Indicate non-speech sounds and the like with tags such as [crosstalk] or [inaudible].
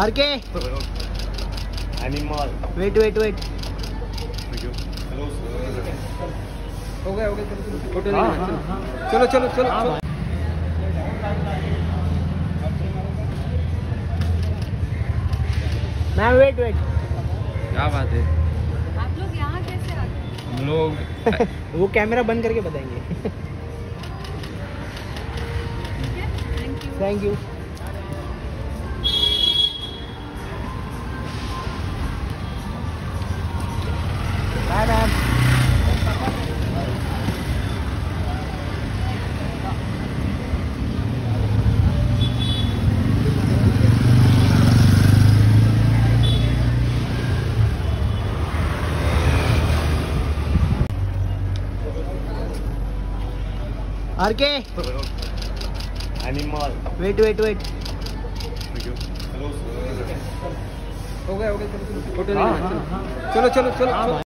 Are K animal wait wait wait हो गया हो गया चलो चलो फ़ोटो चलो चलो चलो चलो. मैम वेट वेट क्या बात है? आप लोग यहाँ कैसे आ गए? हम लोग [laughs] वो कैमरा बंद करके बताएँगे। ठीक है thank you R K animal wait wait wait हो गया हो गया चलो चलो चलो